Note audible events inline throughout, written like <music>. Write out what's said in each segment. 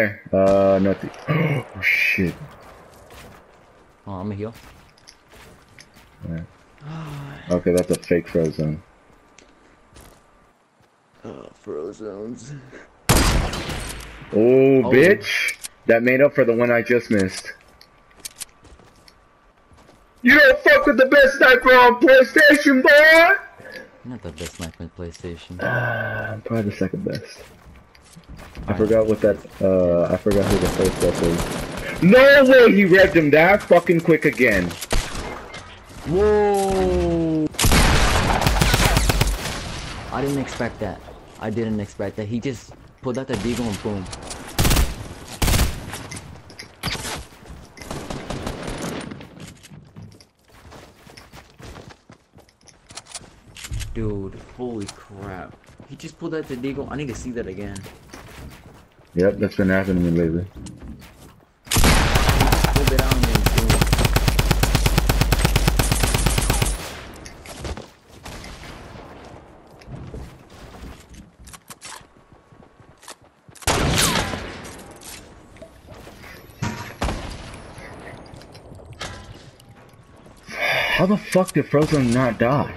there. Uh, nothing. <gasps> Oh, shit. Oh, I'm a heal. Yeah. Okay, that's a fake frozen. Oh, frozones. Oh, Oh. bitch! That made up for the one I just missed. You don't fuck with the best sniper on PlayStation, boy! Not the best sniper on PlayStation. Uh, probably the second best. I forgot what that, uh, I forgot who the first best is. No way he revved him that fucking quick again. Whoa! I didn't expect that. I didn't expect that. He just pulled out the deagle and boom. Dude, holy crap. He just pulled out the deagle. I need to see that again. Yep, that's been happening to me lately. Pulled it out and then boom. How the fuck did Frozen not die?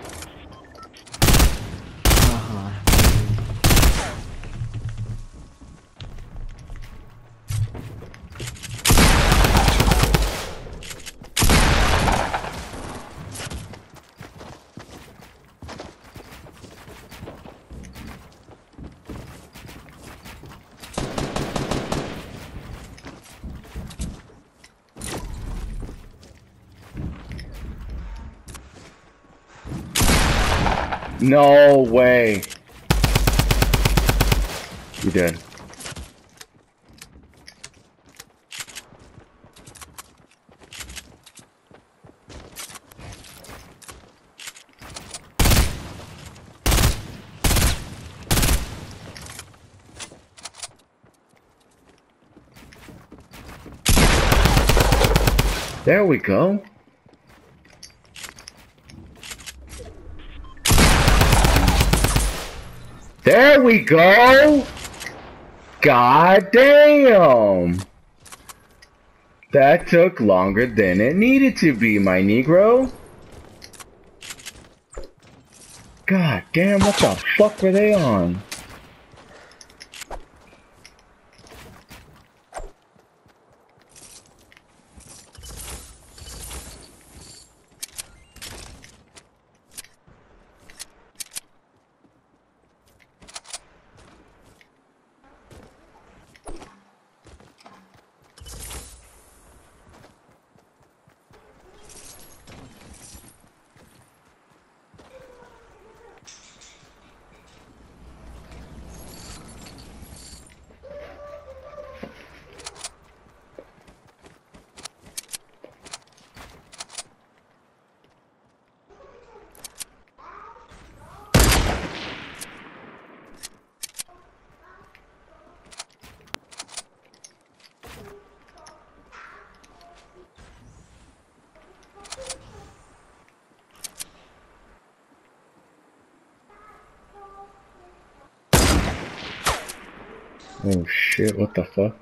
No way. You did. There we go. There we go! God damn! That took longer than it needed to be, my Negro. God damn, what the fuck were they on? Oh shit, what the fuck?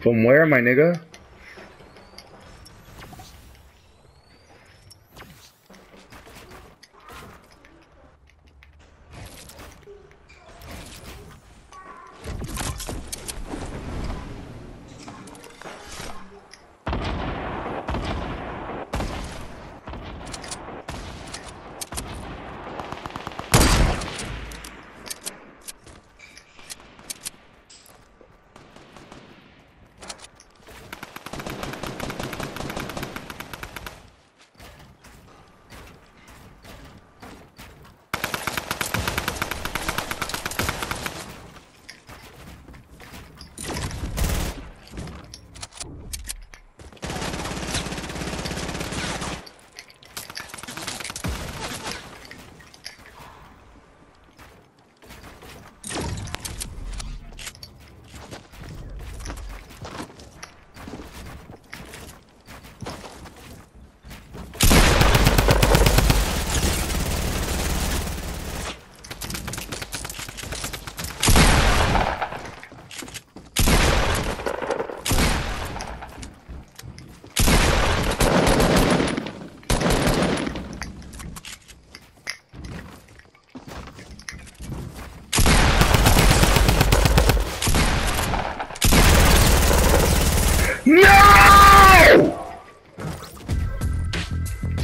From where, my nigga?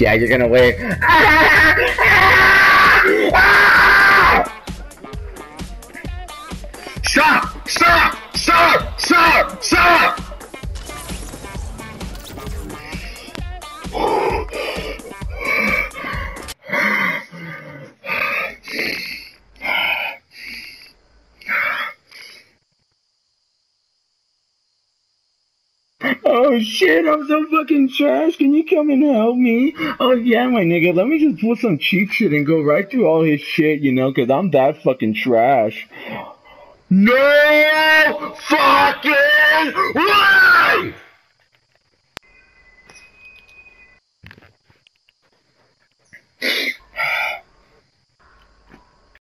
Yeah, you're gonna wait. <laughs> Oh shit, I'm so fucking trash. Can you come and help me? Oh yeah, my nigga, let me just pull some cheap shit and go right through all his shit, you know, cause I'm that fucking trash. No fucking way!